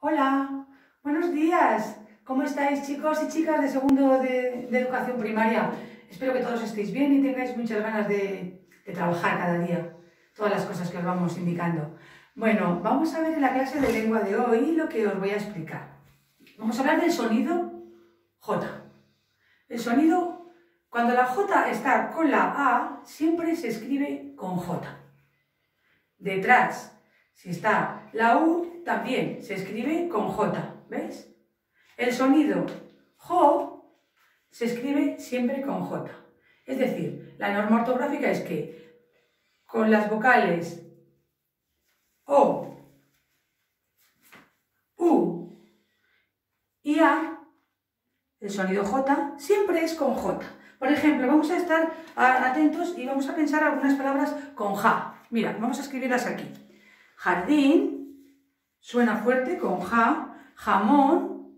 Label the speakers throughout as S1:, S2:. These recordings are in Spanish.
S1: Hola, buenos días. ¿Cómo estáis chicos y chicas de segundo de, educación primaria? Espero que todos estéis bien y tengáis muchas ganas de, de trabajar cada día todas las cosas que os vamos indicando. Bueno, vamos a ver en la clase de lengua de hoy lo que os voy a explicar. Vamos a hablar del sonido J. El sonido, cuando la J está con la A, siempre se escribe con J. Detrás, si está la U, también se escribe con J, ¿ves? El sonido JO se escribe siempre con J. Es decir, la norma ortográfica es que con las vocales O, U y A, el sonido J siempre es con J. Por ejemplo, vamos a estar atentos y vamos a pensar algunas palabras con ja. Mira, vamos a escribirlas aquí. Jardín, suena fuerte con ja. Jamón,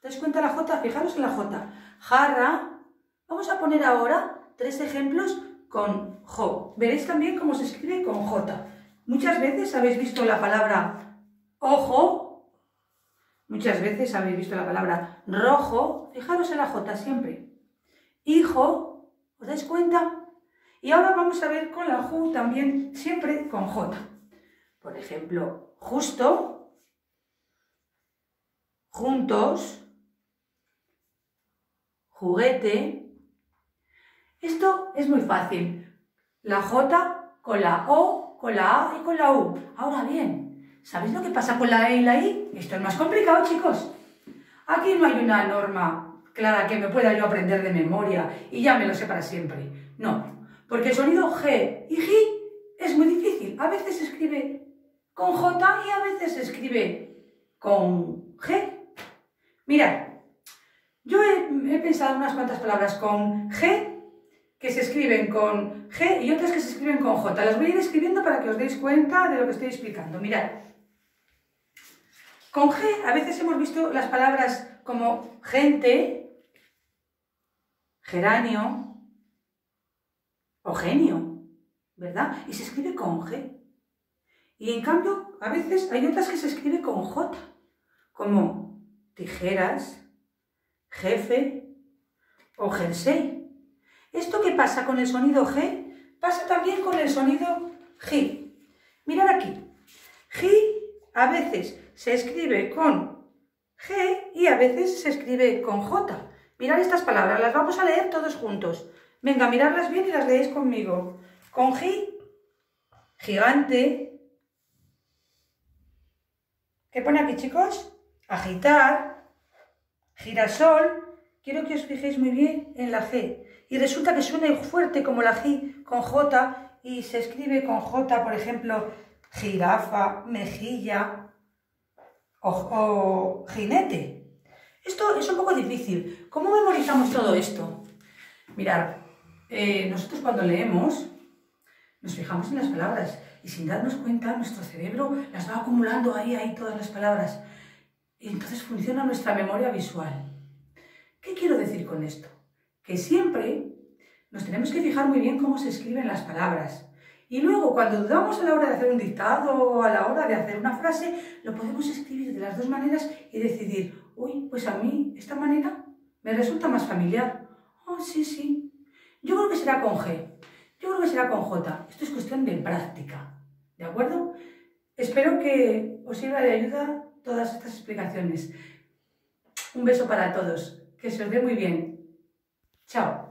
S1: ¿te das cuenta la J? Fijaros en la J. Jarra, vamos a poner ahora tres ejemplos con jo. Veréis también cómo se escribe con J. Muchas veces habéis visto la palabra ojo, muchas veces habéis visto la palabra rojo. Fijaros en la J siempre. Hijo, ¿os dais cuenta? Y ahora vamos a ver con la Ju también, siempre con J. Por ejemplo, justo, juntos, juguete. Esto es muy fácil. La J con la O, con la A y con la U. Ahora bien, ¿sabéis lo que pasa con la E y la I? Esto es más complicado, chicos. Aquí no hay una norma clara que me pueda yo aprender de memoria y ya me lo sé para siempre. No, porque el sonido G y G es muy difícil. A veces se escribe con J y a veces se escribe con G. Mirad, yo he, pensado unas cuantas palabras con G que se escriben con G y otras que se escriben con J. Las voy a ir escribiendo para que os deis cuenta de lo que estoy explicando. Mirad, con G a veces hemos visto las palabras como gente, geranio, o genio, ¿verdad? Y se escribe con G. Y en cambio, a veces hay otras que se escribe con J, como tijeras, jefe o jersey. ¿Esto qué pasa con el sonido G? Pasa también con el sonido G. Mirad aquí. G a veces se escribe con G y a veces se escribe con J. Mirad estas palabras, las vamos a leer todos juntos. Venga, miradlas bien y las leéis conmigo. Con G, gigante. ¿Qué pone aquí, chicos? Agitar, girasol. Quiero que os fijéis muy bien en la G. Y resulta que suena fuerte como la G con J y se escribe con J, por ejemplo, jirafa, mejilla o, jinete. Esto es un poco difícil. ¿Cómo memorizamos todo esto? Mirad, eh, nosotros cuando leemos nos fijamos en las palabras y sin darnos cuenta nuestro cerebro las va acumulando ahí, ahí todas las palabras. Y entonces funciona nuestra memoria visual. ¿Qué quiero decir con esto? Que siempre nos tenemos que fijar muy bien cómo se escriben las palabras. Y luego, cuando dudamos a la hora de hacer un dictado o a la hora de hacer una frase, lo podemos escribir de las dos maneras y decidir, uy, pues a mí esta manera me resulta más familiar. Oh, sí, sí, yo creo que será con G. Yo creo que será con J. Esto es cuestión de práctica. ¿De acuerdo? Espero que os sirva de ayuda todas estas explicaciones. Un beso para todos. Que se os dé muy bien. Chao.